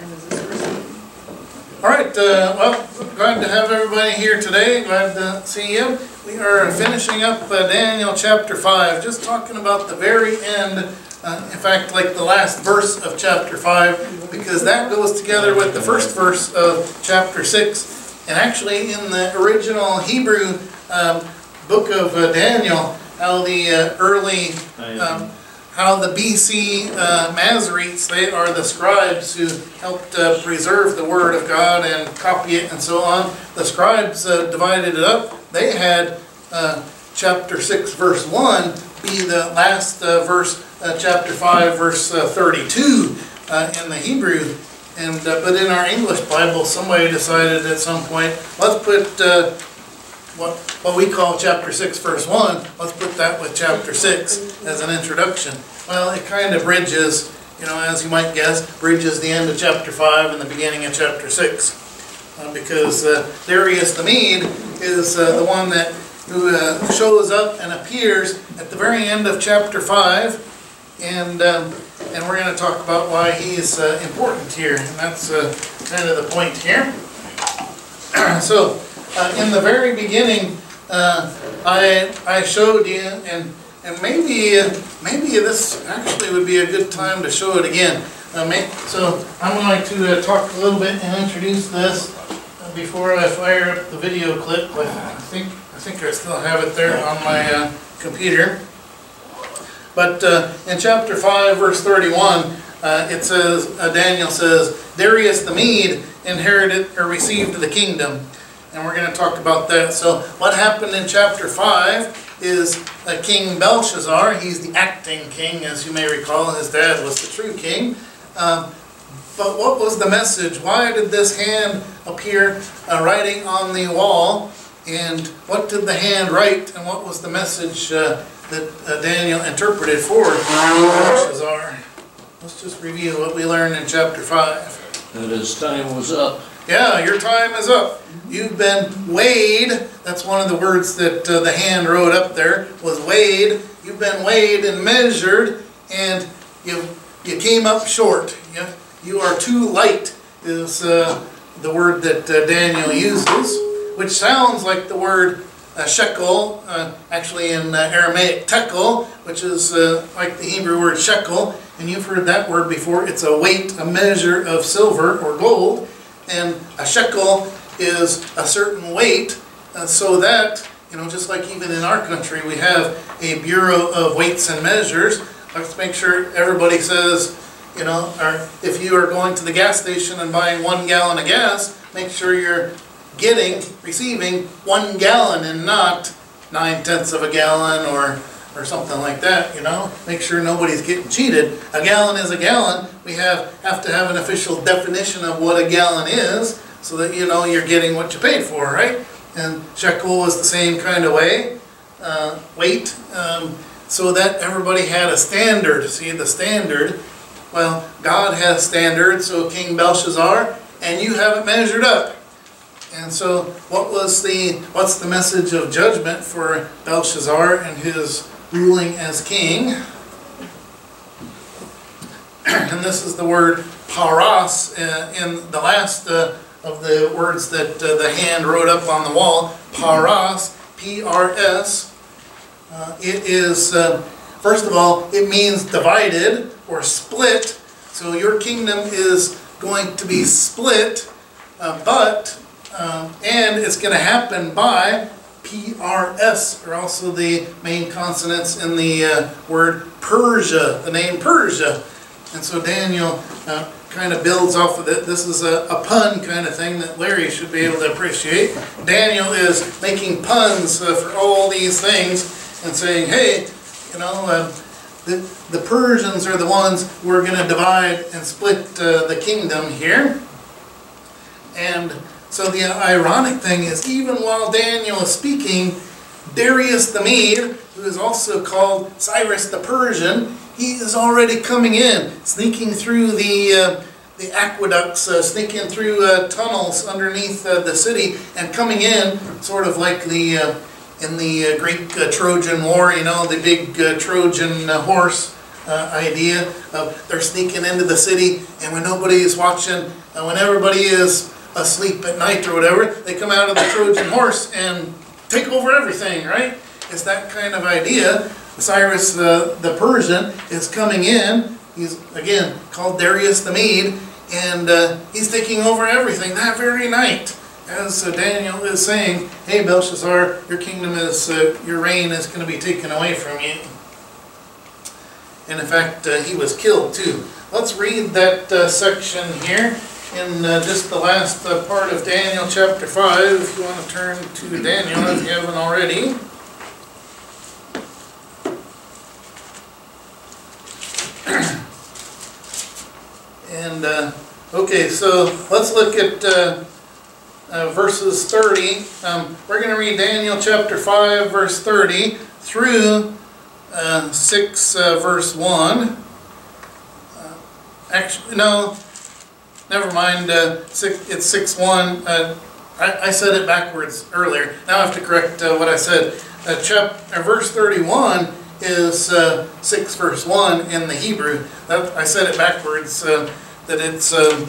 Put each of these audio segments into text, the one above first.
And is this first? All right, uh, well, glad to have everybody here today, glad to see you. We are finishing up uh, Daniel chapter 5, just talking about the very end, uh, in fact, like the last verse of chapter 5, because that goes together with the first verse of chapter 6. And actually, in the original Hebrew um, book of uh, Daniel, how the uh, early um, how the BC uh, Masoretes, they are the scribes who helped uh, preserve the Word of God and copy it and so on. The scribes uh, divided it up. They had uh, chapter 6, verse 1 be the last uh, verse, uh, chapter 5, verse 32 in the Hebrew. And But in our English Bible, somebody decided at some point, let's put what, what we call chapter 6, verse 1, let's put that with chapter 6 as an introduction. Well, it kind of bridges, you know, as you might guess, bridges the end of chapter 5 and the beginning of chapter 6. Uh, because uh, Darius the Mede is uh, the one that who uh, shows up and appears at the very end of chapter 5. And, um, and we're going to talk about why he's uh, important here. And that's uh, kind of the point here. so, uh, in the very beginning, uh, I, I showed you, and, and maybe, uh, maybe this actually would be a good time to show it again. Uh, may, so I'm going to uh, talk a little bit and introduce this before I fire up the video clip. I think I think I still have it there on my uh, computer. But in chapter 5, verse 31, it says, Daniel says, Darius the Mede inherited or received the kingdom and we're going to talk about that. So what happened in chapter 5 is that King Belshazzar, he's the acting king, as you may recall, his dad was the true king. Um, but what was the message? Why did this hand appear uh, writing on the wall? And what did the hand write? And what was the message uh, that uh, Daniel interpreted for Belshazzar? Let's just review what we learned in chapter 5. That his time was up. Yeah, your time is up. You've been weighed. That's one of the words that uh, the hand wrote up there was weighed. You've been weighed and measured, and you you came up short. You, you are too light is uh, the word that uh, Daniel uses, which sounds like the word uh, shekel, uh, actually in uh, Aramaic tekel, which is like the Hebrew word shekel, and you've heard that word before. It's a weight, a measure of silver or gold and a shekel is a certain weight, uh, so that, you know, just like even in our country, we have a Bureau of Weights and Measures. Let's make sure everybody says, you know, or if you are going to the gas station and buying one gallon of gas, make sure you're getting, receiving one gallon and not nine tenths of a gallon or or something like that, you know? Make sure nobody's getting cheated. A gallon is a gallon. We have, have to have an official definition of what a gallon is so that you know you're getting what you paid for, right? And shekel was the same kind of way, uh, weight, um, so that everybody had a standard. See, the standard, well, God has standards, so King Belshazzar, and you haven't measured up. And so what was the, what's the message of judgment for Belshazzar and his ruling as king. and this is the word paras uh, in the last uh, of the words that uh, the hand wrote up on the wall. Paras, P-R-S. Uh, it is, uh, first of all, it means divided or split. So your kingdom is going to be split, uh, but, um, and it's going to happen by PRS are also the main consonants in the uh, word Persia, the name Persia. And so Daniel uh, kind of builds off of it. This is a, a, pun kind of thing that Larry should be able to appreciate. Daniel is making puns uh, for all these things and saying, hey, you know, uh, the, the Persians are the ones who are going to divide and split uh, the kingdom here. And so the ironic thing is, even while Daniel is speaking, Darius the Mede, who is also called Cyrus the Persian, he is already coming in, sneaking through the uh, the aqueducts, uh, sneaking through uh, tunnels underneath uh, the city, and coming in, sort of like the uh, in the uh, Greek Trojan War, you know, the big Trojan horse idea of they're sneaking into the city and when nobody is watching, and when everybody is asleep at night or whatever, they come out of the Trojan horse and take over everything, right? It's that kind of idea. Cyrus the, the Persian is coming in. He's, again, called Darius the Mede, and uh, he's taking over everything that very night. As uh, Daniel is saying, hey Belshazzar, your kingdom is, uh, your reign is going to be taken away from you. And in fact, uh, he was killed too. Let's read that uh, section here in uh, just the last uh, part of Daniel chapter 5. If you want to turn to Daniel if you haven't already. and, uh, okay, so let's look at uh, uh, verses 30. Um, we're going to read Daniel chapter 5, verse 30 through uh, 6, uh, verse 1. Uh, actually, no, never mind. Uh, six, it's 6 1. Uh, I, I said it backwards earlier. Now I have to correct uh, what I said. Uh, chap, uh, verse 31 is uh, 6 verse 1 in the Hebrew. That, I said it backwards, that it's um,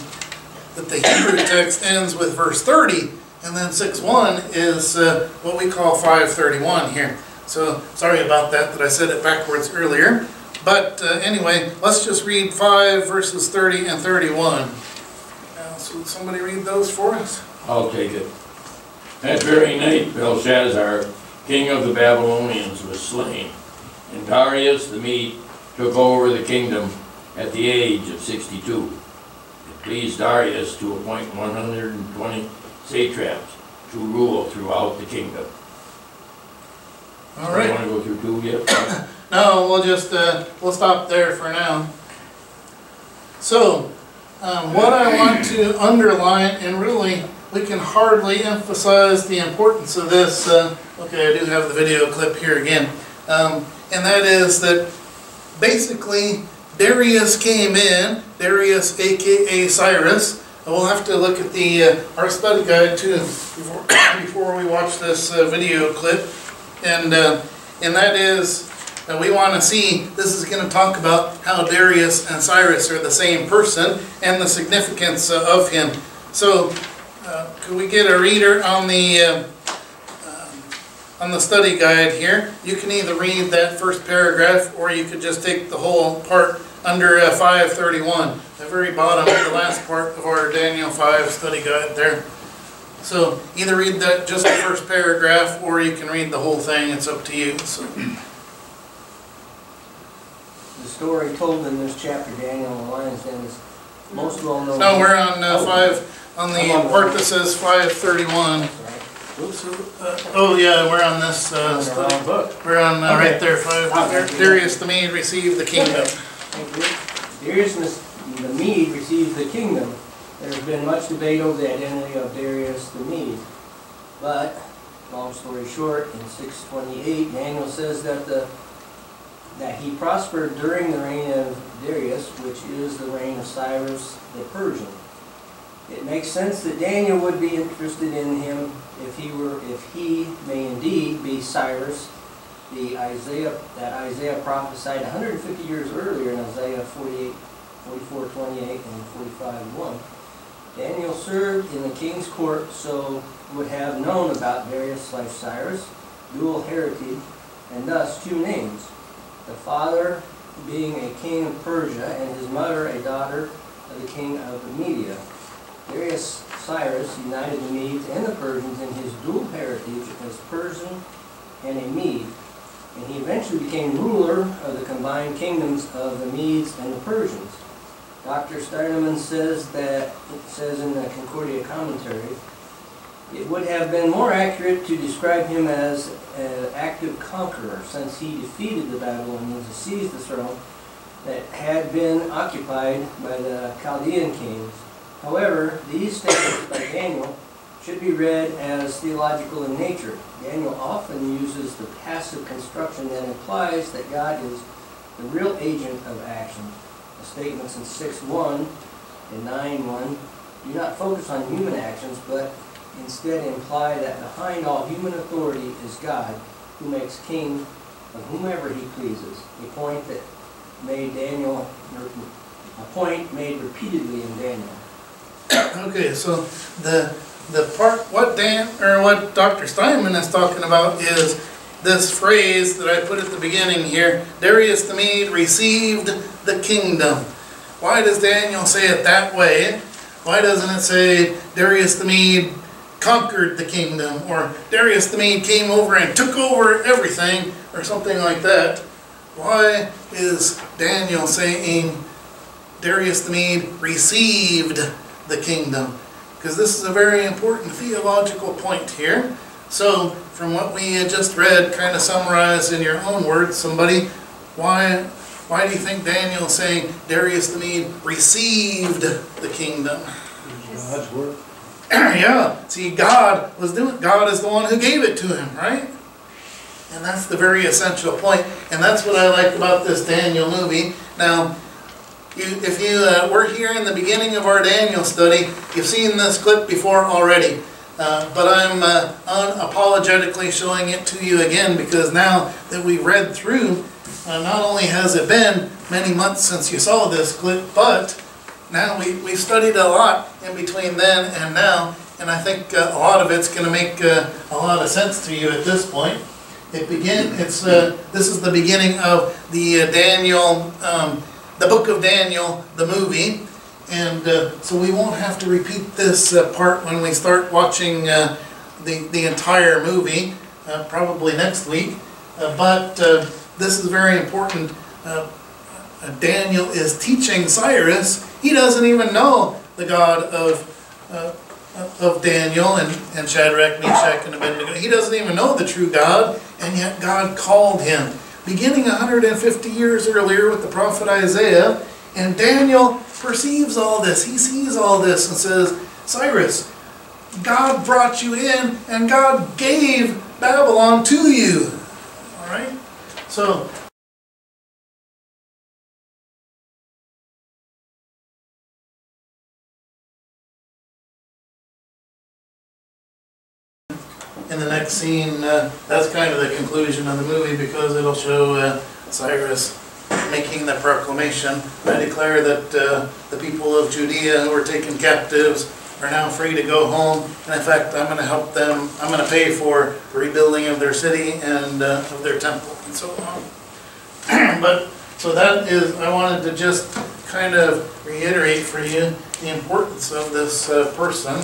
that the Hebrew text ends with verse 30, and then 6 1 is what we call 531 here. So sorry about that, that I said it backwards earlier. But uh, anyway, let's just read 5 verses 30 and 31. So somebody read those for us? I'll take it. That very night Belshazzar, king of the Babylonians, was slain, and Darius the Mede took over the kingdom at the age of sixty-two. It pleased Darius to appoint one hundred and twenty satraps to rule throughout the kingdom. All You wanna go through two yet? No, we'll just, uh, we'll stop there for now. So, um, what I want to underline, and really, we can hardly emphasize the importance of this, uh, okay, I do have the video clip here again. Um, and that is that basically Darius came in, Darius AKA Cyrus. And We'll have to look at the, uh, our study guide too, before, before we watch this uh, video clip. And, uh, and that is, that we want to see, this is going to talk about how Darius and Cyrus are the same person and the significance of him. So, uh, could we get a reader on the, uh, um, on the study guide here? You can either read that first paragraph, or you could just take the whole part under uh, 531, the very bottom, the last part of our Daniel 5 study guide there. So either read that, just the first paragraph, or you can read the whole thing, it's up to you, so. The story told in this chapter, Daniel and the Lion's Den, is most well known. No, we're on uh, five, on the I'm on part that says five thirty-one. That's right. Oops, uh, Oh, yeah, we're on this, uh, On the study. wrong book. we're on, uh, right there, five, Okay. Darius the Mede received the kingdom. Thank you. Darius the the Mede receives the kingdom. There's been much debate over the identity of Darius the Mede. But, long story short, in six twenty-eight, Daniel says that the, that he prospered during the reign of Darius, which is the reign of Cyrus the Persian. It makes sense that Daniel would be interested in him if he were, if he may indeed be Cyrus the Isaiah, that Isaiah prophesied 150 years earlier in Isaiah 48, 44, 28, and 45, 1. Daniel served in the king's court, so would have known about Darius like Cyrus, dual heritage, and thus two names. The father being a king of Persia, and his mother a daughter of the king of Media. Darius Cyrus united the Medes and the Persians in his dual heritage as Persian and a Mede and he eventually became ruler of the combined kingdoms of the Medes and the Persians. Dr. Steinmann says that, it says in the Concordia commentary, it would have been more accurate to describe him as an active conqueror, since he defeated the Babylonians and seized the throne that had been occupied by the Chaldean kings. However, these statements by Daniel should be read as theological in nature. Daniel often uses the passive construction that implies that God is the real agent of action. The statements in 6.1 and 9.1 do not focus on human actions, but instead imply that behind all human authority is God, who makes king of whomever he pleases, a point that made Daniel, a point made repeatedly in Daniel. Okay, so the, the part, what Dan, or what Dr. Steinmann is talking about is this phrase that I put at the beginning here, Darius the Mede received the kingdom. Why does Daniel say it that way? Why doesn't it say Darius the Mede conquered the kingdom, or Darius the Mede came over and took over everything, or something like that? Why is Daniel saying Darius the Mede received the kingdom? Because this is a very important theological point here. So, from what we had just read, kind of summarize in your own words, somebody, why, why do you think Daniel is saying Darius the Mede received the kingdom? God's work. yeah, see, God was doing. God is the one who gave it to him, right? And that's the very essential point, and that's what I like about this Daniel movie. Now, you, if you uh, were here in the beginning of our Daniel study, you've seen this clip before already. Uh, but I'm uh, unapologetically showing it to you again because now that we've read through, uh, not only has it been many months since you saw this clip, but now we, we've studied a lot in between then and now, and I think uh, a lot of it's going to make uh, a lot of sense to you at this point. It begin. It's uh, this is the beginning of the uh, Daniel, um, the book of Daniel, the movie, and uh, so we won't have to repeat this uh, part when we start watching the the entire movie, probably next week. But this is very important. Daniel is teaching Cyrus. He doesn't even know the God of uh, of Daniel and, and Shadrach, Meshach, and Abednego. He doesn't even know the true God, and yet God called him. Beginning 150 years earlier with the prophet Isaiah, and Daniel perceives all this. He sees all this and says, Cyrus, God brought you in, and God gave Babylon to you. All right? So, in the next scene, uh, that's kind of the conclusion of the movie because it'll show uh, Cyrus making the proclamation. I declare that uh, the people of Judea who were taken captives are now free to go home. And in fact, I'm going to help them, I'm going to pay for the rebuilding of their city and uh, of their temple and so on. but, so that is, I wanted to just kind of reiterate for you the importance of this uh, person.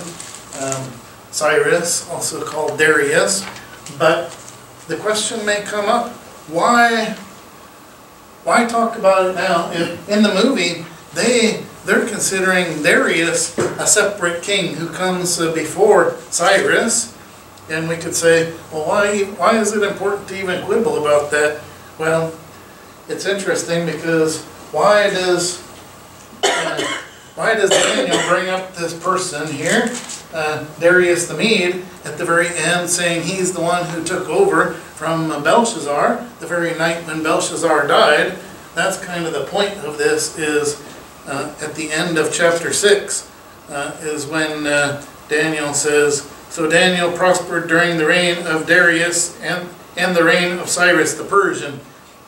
Um, Cyrus, also called Darius. But the question may come up, why, why talk about it now? If in the movie, they, they're considering Darius a separate king who comes uh, before Cyrus. And we could say, well, why, why is it important to even quibble about that? Well, it's interesting because why does, uh, why does Daniel bring up this person here? Darius the Mede at the very end, saying he's the one who took over from Belshazzar the very night when Belshazzar died. That's kind of the point of this is uh, at the end of chapter 6 uh, is when uh, Daniel says, So Daniel prospered during the reign of Darius and, and the reign of Cyrus the Persian.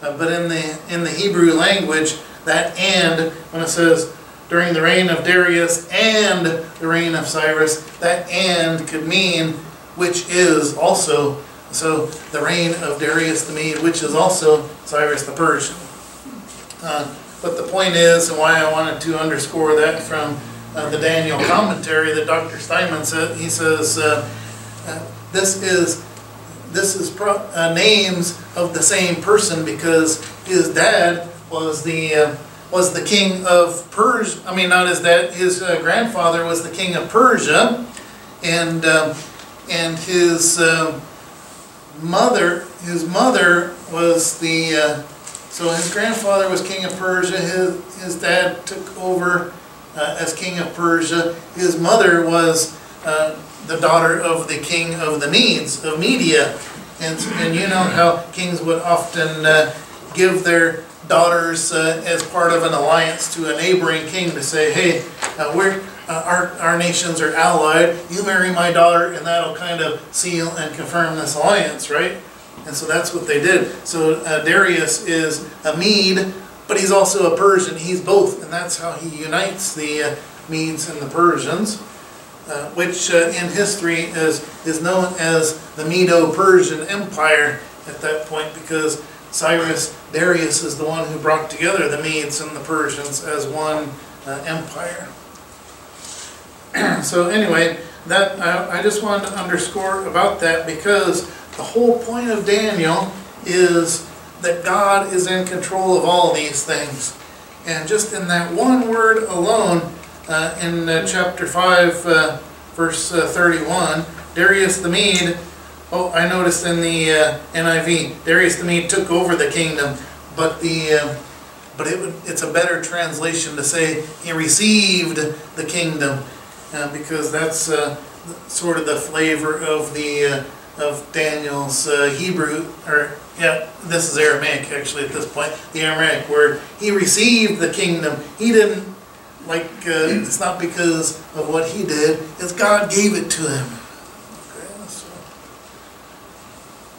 Uh, but in the, in the Hebrew language, that and, when it says during the reign of Darius and the reign of Cyrus, that and could mean which is also, so the reign of Darius the Mede, which is also Cyrus the Persian. Uh, but the point is, and why I wanted to underscore that from uh, the Daniel commentary that Dr. Steinmann said, he says, uh, uh, this is this is uh, names of the same person because his dad was the uh, was the king of Persia. I mean, not his dad. His uh, grandfather was the king of Persia, and uh, and his uh, mother, his mother was the. Uh, so his grandfather was king of Persia. His his dad took over uh, as king of Persia. His mother was uh, the daughter of the king of the Medes of Media, and and you know how kings would often give their daughters uh, as part of an alliance to a neighboring king to say, hey, uh, we're, uh, our, our nations are allied, you marry my daughter, and that'll kind of seal and confirm this alliance, right? And so that's what they did. So uh, Darius is a Mede, but he's also a Persian. He's both, and that's how he unites the uh, Medes and the Persians, uh, which in history is is known as the Medo-Persian Empire at that point because Cyrus Darius is the one who brought together the Medes and the Persians as one uh, empire. so anyway, that I, I just wanted to underscore about that because the whole point of Daniel is that God is in control of all these things. And just in that one word alone, uh, in uh, chapter 5, uh, verse uh, 31, Darius the Mede, oh, I noticed in the uh, NIV, Darius the Mede took over the kingdom, but the uh, but it would, it's a better translation to say he received the kingdom, uh, because that's uh, sort of the flavor of the uh, of Daniel's uh, Hebrew, or yeah, this is Aramaic actually at this point. The Aramaic word he received the kingdom. He didn't like. It's not because of what he did. It's God gave it to him. Okay, so,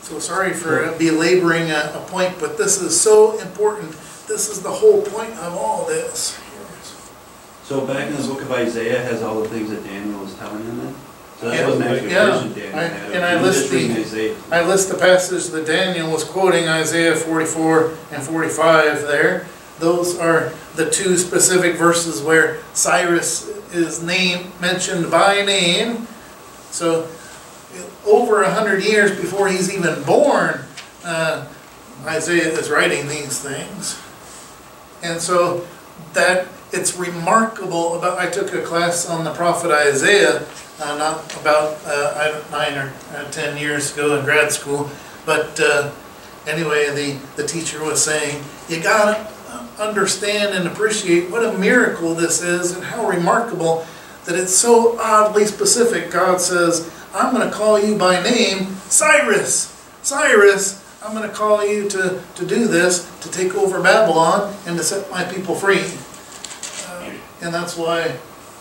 so sorry for belaboring a, a point, but this is so important. This is the whole point of all this. So back in the book of Isaiah has all the things that Daniel was telling him then? So Yeah, that wasn't actually a yeah. version Daniel I- and I list the-. I list the passage that Daniel was quoting, Isaiah 44 and 45 there. Those are the two specific verses where Cyrus is name, mentioned by name. So over a hundred years before he's even born, uh, Isaiah is writing these things. And so that, it's remarkable about, I took a class on the prophet Isaiah, uh, not about, uh, nine or uh, ten years ago in grad school, but, uh, anyway, the, the teacher was saying, you gotta understand and appreciate what a miracle this is and how remarkable that it's so oddly specific. God says, I'm gonna call you by name, Cyrus, Cyrus, I'm gonna call you to, to do this, to take over Babylon and to set my people free. Uh, And that's why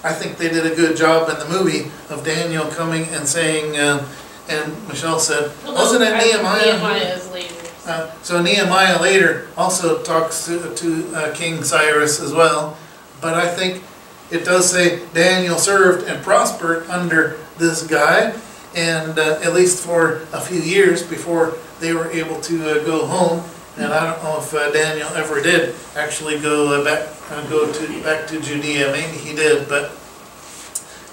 I think they did a good job in the movie of Daniel coming and saying, uh, and Michelle said, wasn't it Nehemiah? Nehemiah is later. Uh, So Nehemiah later also talks to, to uh, King Cyrus as well. But I think it does say Daniel served and prospered under this guy. And uh, at least for a few years before they were able to uh, go home. And I don't know if uh, Daniel ever did actually go uh, back, uh, go to, back to Judea. Maybe he did, but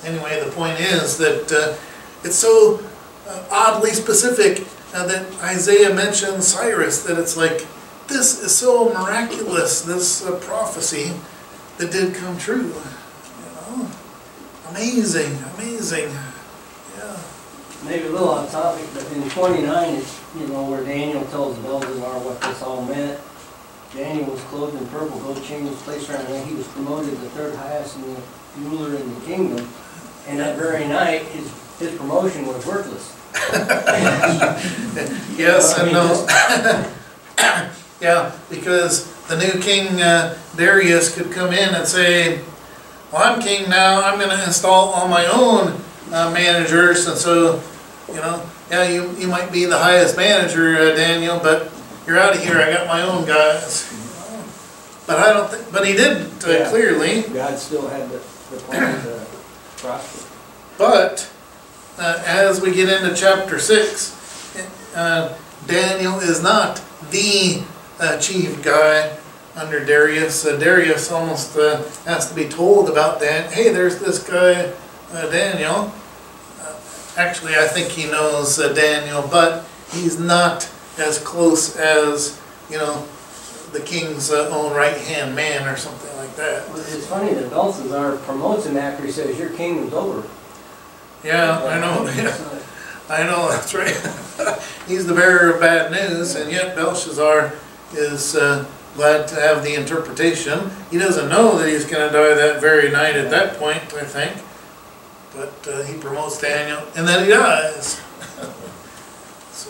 anyway, the point is that uh, it's so oddly specific that Isaiah mentions Cyrus, that it's like, this is so miraculous, this prophecy that did come true. You know? Amazing, amazing. Maybe a little off topic, but in twenty-nine, it's, you know, where Daniel tells Belshazzar what this all meant. Daniel was clothed in purple, gold chain was placed around him, he was promoted to third highest in the ruler in the kingdom. And that very night, his, his promotion was worthless. Yes and no. Yeah, because the new king uh, Darius could come in and say, well, I'm king now, I'm gonna install on my own uh, managers, and so, you know, yeah, you, you might be the highest manager, uh, Daniel, but you're out of here, I got my own guys. But I don't think, but he didn't, uh, Yeah. clearly. God still had the, the plan to prosper. But uh, as we get into chapter six, uh, Daniel is not the uh, chief guy under Darius. Uh, Darius almost uh, has to be told about that. Hey, there's this guy, uh, Daniel. Actually, I think he knows uh, Daniel, but he's not as close as, you know, the king's uh, own right-hand man or something like that. Well, It's funny that Belshazzar promotes him after he says, your kingdom's over. Yeah, I know. Yeah. I know, that's right. He's the bearer of bad news, and yet Belshazzar is uh, glad to have the interpretation. He doesn't know that he's going to die that very night at that point, I think. But uh, he promotes Daniel, and then he dies. So,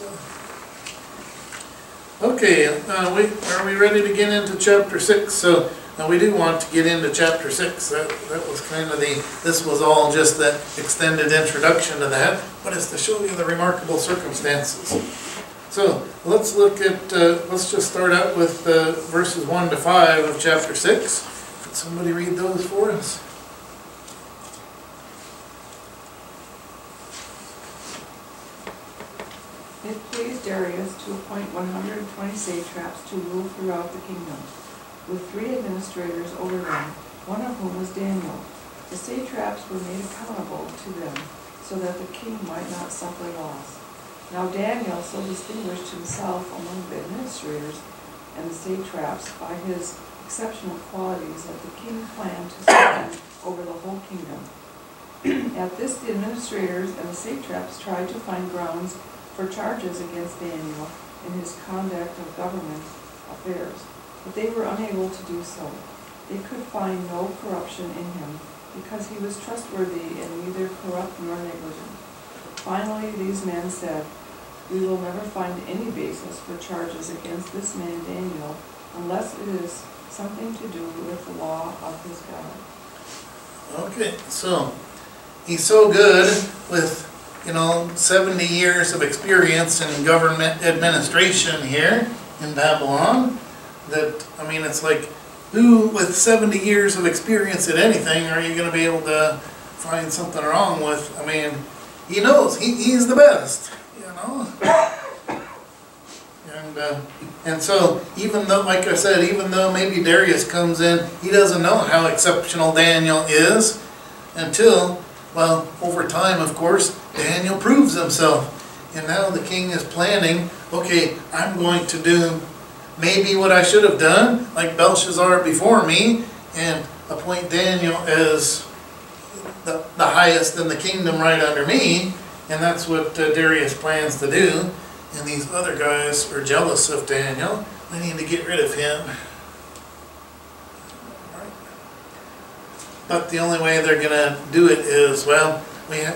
Okay, uh, we, are we ready to get into chapter six? So, uh, we do want to get into chapter six. That, that was kind of the, this was all just the extended introduction to that, but it's to show you the remarkable circumstances. So let's look at, uh, let's just start out with uh, verses one to five of chapter six. Could somebody read those for us? It pleased Darius to appoint one hundred and twenty satraps to rule throughout the kingdom, with three administrators over them, one of whom was Daniel. The satraps were made accountable to them, so that the king might not suffer loss. Now Daniel so distinguished himself among the administrators and the satraps by his exceptional qualities that the king planned to set him over the whole kingdom. At this, the administrators and the satraps tried to find grounds for charges against Daniel in his conduct of government affairs, but they were unable to do so. They could find no corruption in him, because he was trustworthy and neither corrupt nor negligent. Finally, these men said, We will never find any basis for charges against this man Daniel unless it is something to do with the law of his God. Okay, so he's so good with, you know, seventy years of experience in government administration here in Babylon that, I mean, it's like, who with seventy years of experience at anything are you gonna be able to find something wrong with? I mean, he knows, he, he's the best, you know? And, uh, and so, even though, like I said, even though maybe Darius comes in, he doesn't know how exceptional Daniel is until, well, over time, of course, Daniel proves himself. And now the king is planning, okay, I'm going to do maybe what I should have done, like Belshazzar before me, and appoint Daniel as the, the highest in the kingdom right under me. And that's what uh, Darius plans to do. And these other guys are jealous of Daniel. They need to get rid of him. But the only way they're gonna do it is, well, we, ha-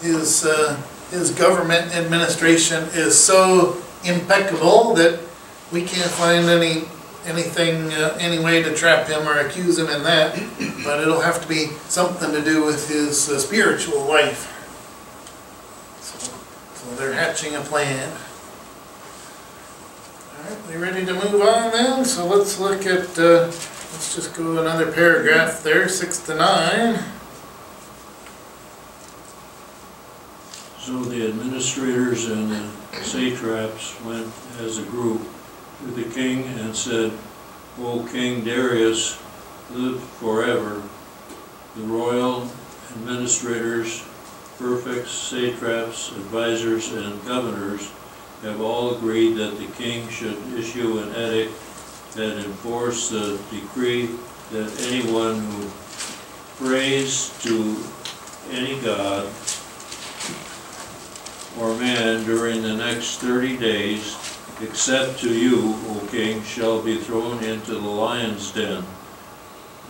his, uh, his government administration is so impeccable that we can't find any, anything, uh, any way to trap him or accuse him in that. But it'll have to be something to do with his uh, spiritual life. So so they're hatching a plan. All right, we ready to move on then? So let's look at, uh, let's just go another paragraph there, six to nine. So the administrators and the satraps went as a group to the king and said, O King Darius, live forever. The royal administrators, prefects, satraps, advisors, and governors have all agreed that the king should issue an edict that enforce the decree that anyone who prays to any god or man during the next thirty days, except to you, O king, shall be thrown into the lion's den.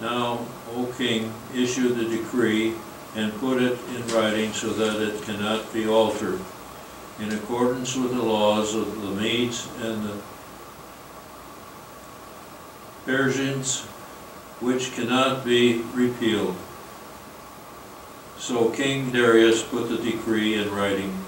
Now, O king, issue the decree and put it in writing so that it cannot be altered, in accordance with the laws of the Medes and the Persians, which cannot be repealed. So King Darius put the decree in writing.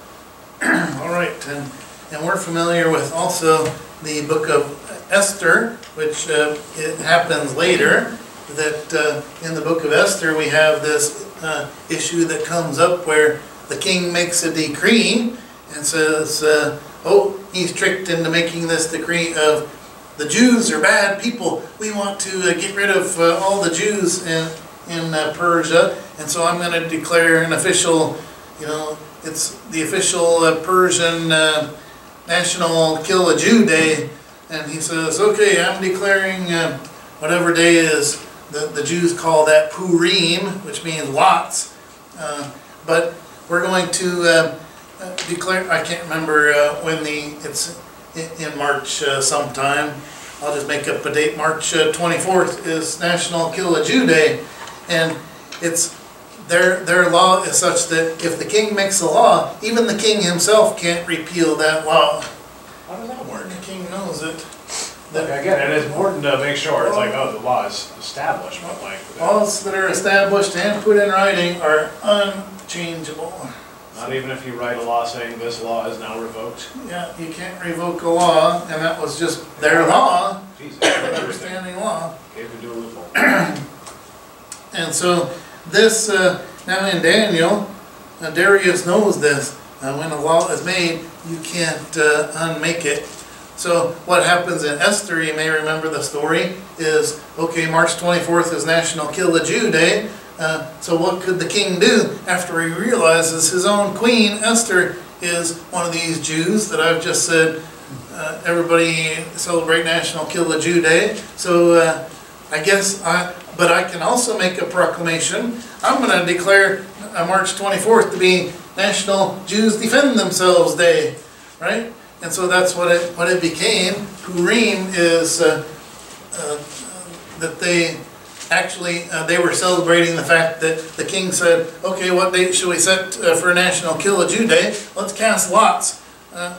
All right, and, and we're familiar with also the book of Esther, which uh, it happens later, that uh, in the book of Esther, we have this uh, issue that comes up where the king makes a decree and says, uh, oh, he's tricked into making this decree of the Jews are bad people. We want to uh, get rid of uh, all the Jews in, in Persia, and so I'm going to declare an official, you know, it's the official uh, Persian uh, National Kill a Jew Day, and he says, okay, I'm declaring uh, whatever day is, the, the Jews call that Purim, which means lots, uh, but we're going to uh, uh, declare, I can't remember when the, it's in, in March sometime, I'll just make up a date, March uh, 24th is National Kill a Jew Day, and it's their, their law is such that if the king makes a law, even the king himself can't repeal that law. How does that work? The king knows it. Look, The again, it is important to make sure, it's like, oh, the law is established, but like. laws that are established and put in writing are unchangeable. Not even if you write a law saying this law is now revoked. Yeah, you can't revoke a law, and that was just their law, Jesus, understanding law. Gave a loophole. And so this, uh, now in Daniel, uh, Darius knows this. Uh, when a law is made, you can't uh, unmake it. So what happens in Esther, you may remember the story, is, okay, March 24th is National Kill a Jew Day. Uh, so what could the king do after he realizes his own queen, Esther, is one of these Jews that I've just said, uh, everybody celebrate National Kill a Jew Day. So I guess I, but I can also make a proclamation. I'm going to declare uh, March 24th to be National Jews Defend Themselves Day, right? And so that's what it what it became. Purim is uh, uh, that they actually uh, they were celebrating the fact that the king said, "Okay, what date should we set uh, for National Kill a Jew Day? Let's cast lots. Uh,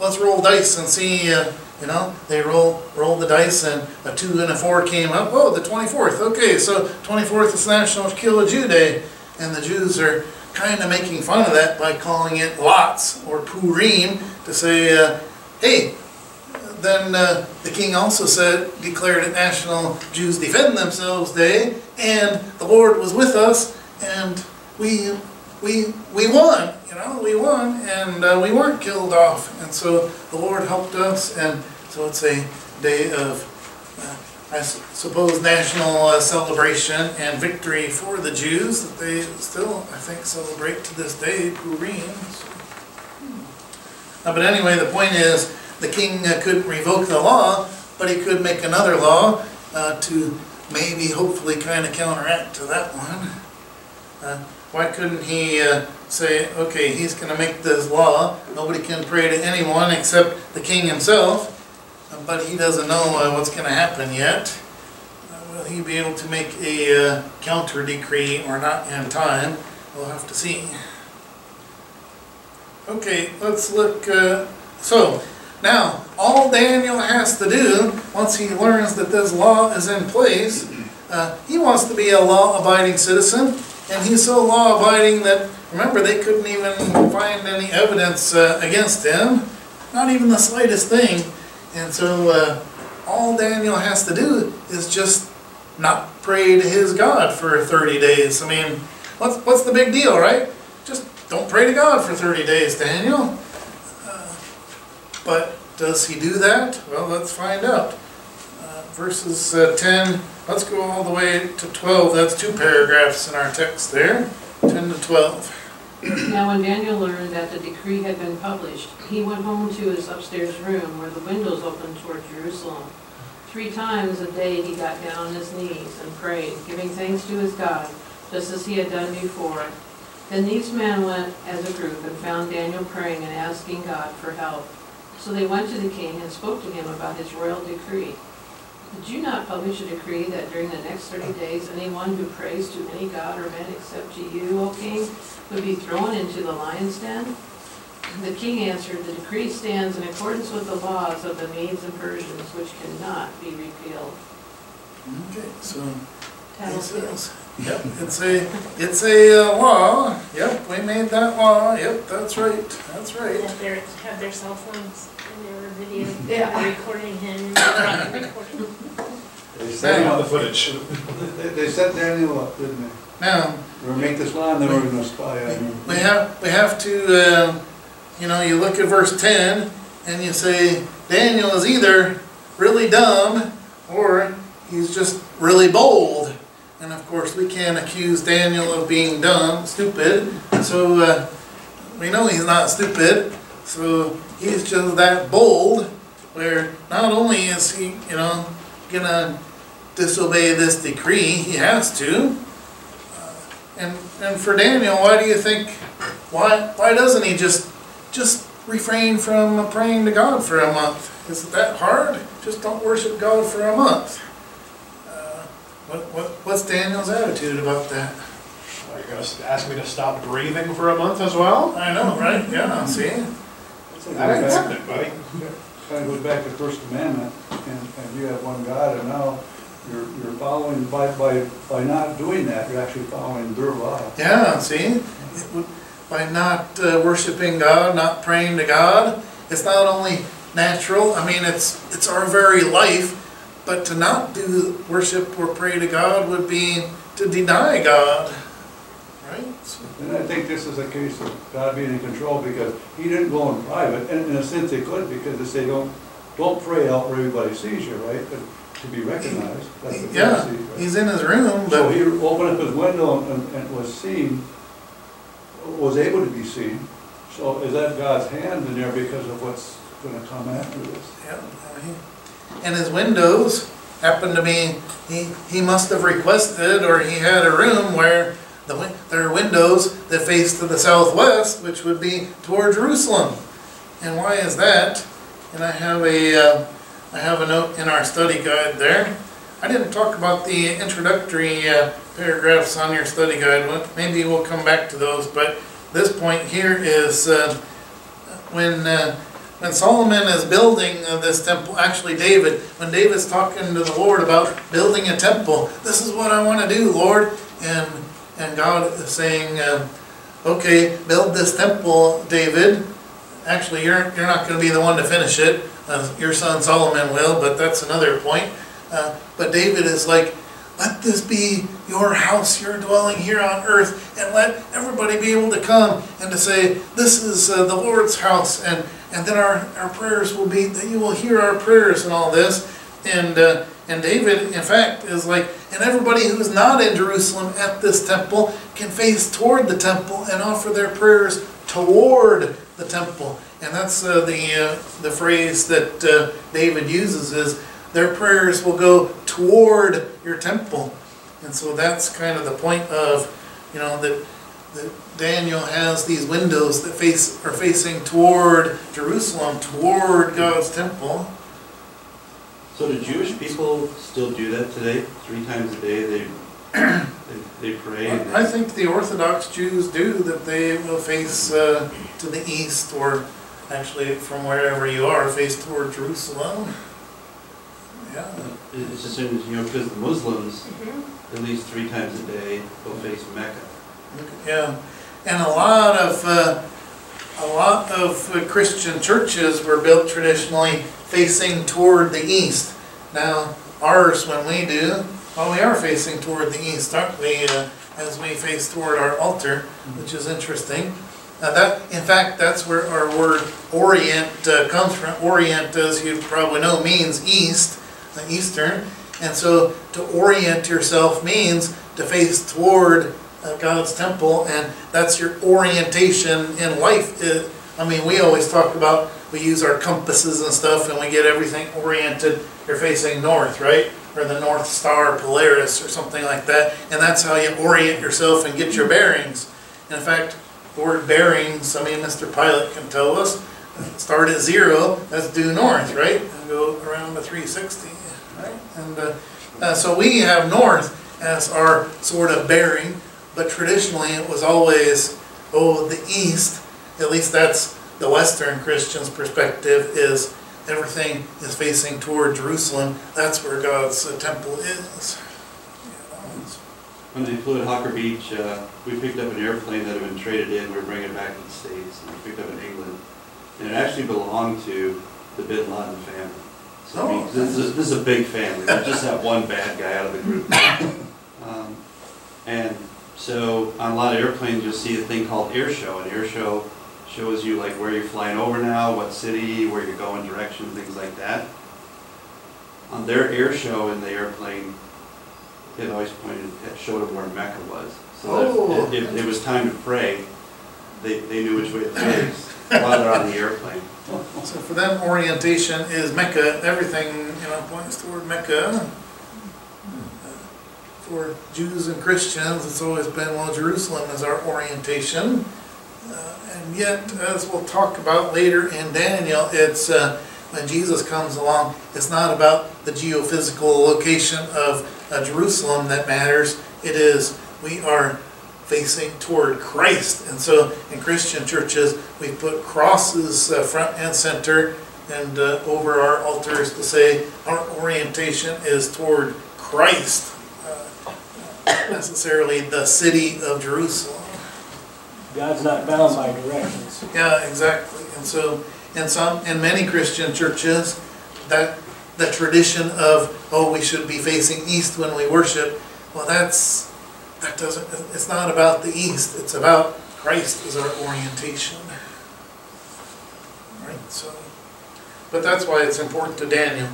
let's roll dice and see." You know, they roll roll the dice, and a two and a four came up. Oh, the 24th. Okay, so 24th is National Kill a Jew Day, and the Jews are kind of making fun of that by calling it lots or Purim to say, uh, hey, then uh, the king also said, declared it National Jews Defend Themselves Day, and the Lord was with us, and we we we won, you know, we won, and uh, we weren't killed off, and so the Lord helped us, and so it's a day of, uh, I suppose, national uh, celebration and victory for the Jews that they still, I think, celebrate to this day, Purim. so. Uh, but anyway, the point is, the king uh, couldn't revoke the law, but he could make another law uh, to maybe, hopefully, kind of counteract to that one. Why couldn't he uh, say, okay, he's going to make this law, nobody can pray to anyone except the king himself, but he doesn't know uh, what's going to happen yet. Uh, Will he be able to make a uh, counter decree or not in time? We'll have to see. Okay, let's look, uh, so, now, all Daniel has to do, once he learns that this law is in place, uh, he wants to be a law-abiding citizen, and he's so law-abiding that, remember, they couldn't even find any evidence uh, against him, not even the slightest thing. And so, uh, all Daniel has to do is just not pray to his God for 30 days. I mean, what's, what's the big deal, right? Just don't pray to God for 30 days, Daniel. Uh, But does he do that? Well, let's find out. Uh, Verses uh, 10, let's go all the way to 12. That's two paragraphs in our text there, 10 to 12. Now when Daniel learned that the decree had been published, he went home to his upstairs room where the windows opened toward Jerusalem. Three times a day he got down on his knees and prayed, giving thanks to his God, just as he had done before. Then these men went as a group and found Daniel praying and asking God for help. So they went to the king and spoke to him about his royal decree. Did you not publish a decree that during the next thirty days, anyone who prays to any god or man except to you, O king, would be thrown into the lion's den? The king answered, The decree stands in accordance with the laws of the Medes and Persians, which cannot be repealed. Okay, so he Tattletale. says, yep, it's a, it's a uh, law. Yep, we made that law. Yep, that's right, that's right. Have their, have their cell phones and they were video, Yeah. recording him, not recording. Same Hey. They set, on the footage. they- they set Daniel up, didn't they? Now, They were make this law and they were gonna spy on him. we have, we have to, uh, you know, you look at verse 10 and you say, Daniel is either really dumb or he's just really bold. And of course, we can't accuse Daniel of being dumb, stupid. So uh, we know he's not stupid. So he's just that bold where not only is he, you know, gonna disobey this decree, he has to. Uh, And, and for Daniel, why do you think, why, why doesn't he just, just refrain from praying to God for a month? Is it that hard? Just don't worship God for a month. Uh, What, what, what's Daniel's attitude about that? Are you gonna ask me to stop breathing for a month as well? I know, right? Yeah, see? That ain't happening, buddy. Kind of goes back to the first commandment, and, and you have one God, and now you're, you're following, by, by, by not doing that, you're actually following their law. Yeah, see? By not uh, worshiping God, not praying to God. It's not only natural, I mean, it's, it's our very life, but to not do worship or pray to God would be to deny God, right? And I think this is a case of God being in control because he didn't go in private, and in a sense he could because they say don't, don't pray out where everybody sees you, right? But to be recognized, that's the Yeah, Pharisees, right? he's in his room, So he opened up his window and, and was seen, was able to be seen. So is that God's hand in there because of what's gonna come after this? yeah, I mean, and his windows happened to be, he, he must have requested, or he had a room where the, there are windows that face to the southwest, which would be toward Jerusalem. And why is that? And I have a, uh, I have a note in our study guide there. I didn't talk about the introductory uh, paragraphs on your study guide, maybe we'll come back to those, but this point here is uh, when, uh, when Solomon is building uh, this temple, actually David, when David's talking to the Lord about building a temple, this is what I want to do, Lord, and, and God is saying, uh, okay, build this temple, David. Actually, you're, you're not going to be the one to finish it, uh, your son Solomon will, but that's another point. Uh, but David is like, let this be your house, your dwelling here on earth, and let everybody be able to come and to say, this is uh, the Lord's house, and, and then our, our prayers will be, that you will hear our prayers and all this. And, uh, and David, in fact, is like, and everybody who's not in Jerusalem at this temple can face toward the temple and offer their prayers toward the temple. And that's uh, the, uh, the phrase that uh, David uses is, their prayers will go toward your temple. And so that's kind of the point of, you know, that, that Daniel has these windows that face, are facing toward Jerusalem, toward God's temple. So do Jewish people still do that today? Three times a day they, they, they pray? and I think the Orthodox Jews do, that they will face uh, to the east, or actually from wherever you are, face toward Jerusalem. Yeah. It's just, as you know, because the Muslims, Mhm. at least three times a day, will face Mecca. Yeah, and a lot of, uh, a lot of Christian churches were built traditionally facing toward the east. Now, ours, when we do, well, we are facing toward the east, aren't we, uh, as we face toward our altar, which is interesting. Now that, in fact, that's where our word orient uh, comes from. Orient, as you probably know, means east, uh, eastern. And so to orient yourself means to face toward uh, God's temple, and that's your orientation in life. Uh, I mean, we always talk about, we use our compasses and stuff, and we get everything oriented. You're facing north, right? Or the North Star Polaris or something like that. And that's how you orient yourself and get your bearings. And in fact, the word bearings, I mean, Mr. Pilot can tell us, start at zero, that's due north, right? And go around to 360, right? And uh, uh, so we have north as our sort of bearing, but traditionally it was always, oh, the east, at least that's the Western Christian's perspective, is everything is facing toward Jerusalem. That's where God's uh, temple is. You know, it's- When they flew at Hawker Beech, uh, we picked up an airplane that had been traded in, we were bringing it back to the States, and we picked up in England. And it actually belonged to the Bin Laden family. So I mean, Oh. this is, this is a big family, not just that one bad guy out of the group. Um, And so on a lot of airplanes, you'll see a thing called air show, and air show shows you like where you're flying over now, what city, where you're going, direction, things like that. On their air show in the airplane, it always pointed, it showed them where Mecca was. So Oh. that if if it was time to pray, they, they knew which way to face while they're on the airplane. So for them, orientation is Mecca, everything, you know, points toward Mecca. For Jews and Christians, it's always been, well, Jerusalem is our orientation. Uh, And yet, as we'll talk about later in Daniel, it's, uh, when Jesus comes along, it's not about the geophysical location of uh, Jerusalem that matters. It is, we are facing toward Christ. And so in Christian churches, we put crosses uh, front and center and uh, over our altars to say our orientation is toward Christ, necessarily the city of Jerusalem. God's not bound by directions. Yeah, exactly. And so, in some, in many Christian churches, that, the tradition of, oh, we should be facing east when we worship, well, that's, that doesn't, it's not about the east, it's about Christ as our orientation. Right, so, but that's why it's important to Daniel.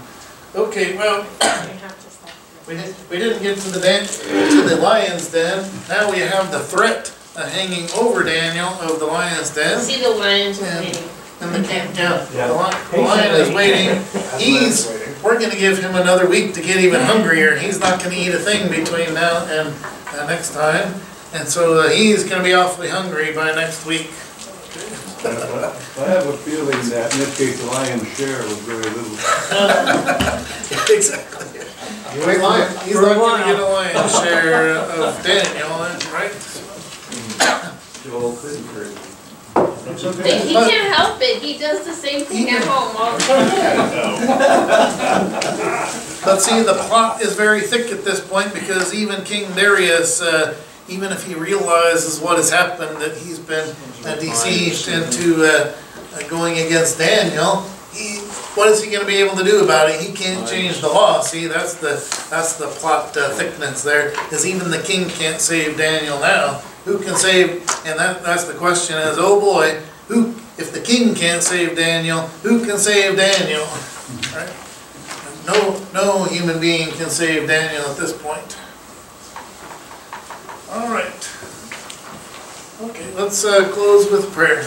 Okay, well, You have to stop. We didn't, we didn't get to the dan, to the lion's den. Now we have the threat uh, hanging over Daniel of the lion's den. See the lions are Yeah. waiting. And the king, yeah, the lion, the lion is waiting. He's, we're gonna give him another week to get even hungrier. He's not gonna eat a thing between now and, uh, next time. And so uh, he's gonna be awfully hungry by next week. I have a feeling that in this case, the lion's share was very little. Exactly. He's not he's not gonna get a lion's share of Daniel, right? Joel couldn't hurt me. He can't help it, he does the same thing at home all the time. But see, the plot is very thick at this point because even King Darius, uh, even if he realizes what has happened, that he's been uh, deceived into uh, uh, going against Daniel, he, what is he going to be able to do about it? He can't change the law. See, that's the that's the plot uh, thickness there. Is even the king can't save Daniel now. Who can save? And that that's the question. Is oh boy, who? If the king can't save Daniel, who can save Daniel? Right? No, no human being can save Daniel at this point. All right. Okay, let's uh, close with prayer.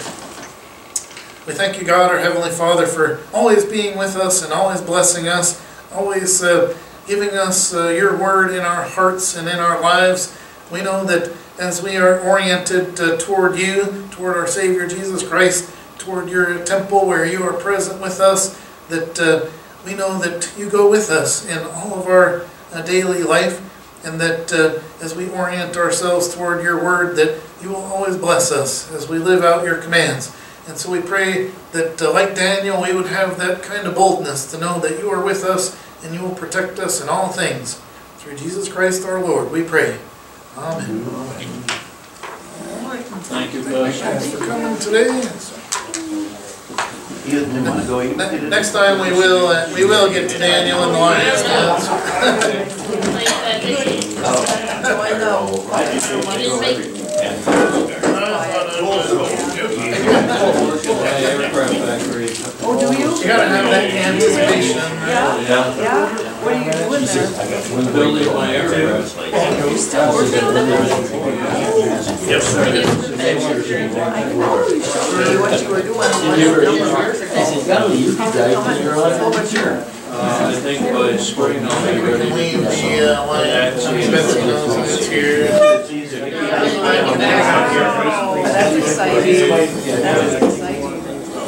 We thank you, God, our Heavenly Father, for always being with us and always blessing us, always uh, giving us uh, your word in our hearts and in our lives. We know that as we are oriented uh, toward you, toward our Savior Jesus Christ, toward your temple where you are present with us, that uh, we know that you go with us in all of our uh, daily life, and that uh, as we orient ourselves toward your word, that you will always bless us as we live out your commands. And so we pray that, uh, like Daniel, we would have that kind of boldness to know that you are with us and you will protect us in all things. Through Jesus Christ our Lord, we pray. Amen. Thank you, Pastor. Thanks for coming today. You didn't want to go, you Ne- Next time we will, uh, we will get to Daniel and the lion's den. Aircraft factory. Oh, do you? You gotta have that anticipation. Yeah, Yeah, yeah? What are you doing there? when building my aircraft. You still working on it? Yes, sir. I know, you showed me what you were doing. when you were numbers ago. Oh, but you're- Uh, I think by spring I'll be ready. can leave the, uh, lion, Betsy knows that it's here. That's exciting.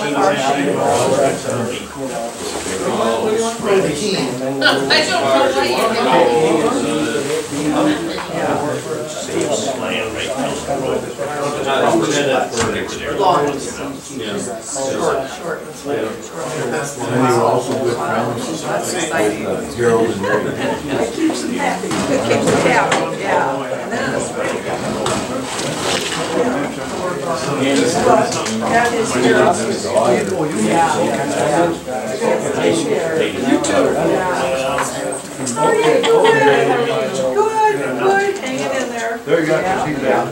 don't know what you're doing. Long. Short, short. That's the- That's exciting. It keeps them happy. It keeps them happy, yeah. And then it's pretty good. But that is your. Yeah. You too. How you? Good, good, hanging in there. There you go, see that?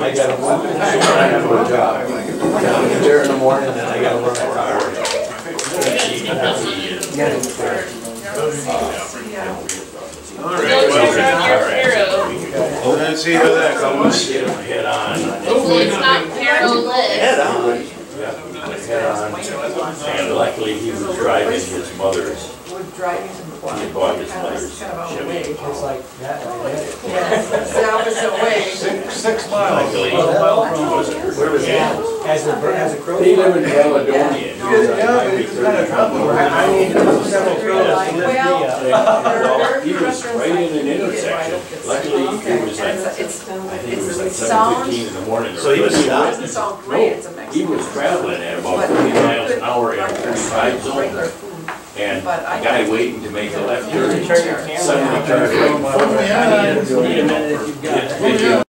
I gotta run, I have a job. The I run let's see how that goes. Head on. Hopefully it's not. Head on. Head on. And luckily he was driving his mother's We're driving He bought Kind of- mother's kind of out of the Chevy way. Impala. It's like that, like that. Yes, it's the opposite way. Six, six miles. Luckily, Oh, that- he wasn't. Where was he? As a, as a crow. They live in Caledonia. He was on Yeah, but Highway it's kind of trouble. I I need several crows to lift me Well, up. Well, he was right in an intersection. right up, it's- Luckily, it was like, It's, it's, I think it was like a seven sound, fifteen in the morning. So he was stopped? doesn't sound great, it's a mix. He was traveling at about But thirty miles an hour in a breakfast, forty-five zone. Regular. And But a I- guy waiting to make the left turn, turn your camera suddenly on. turned right in front of I him. need a- minute if you've got Hit it.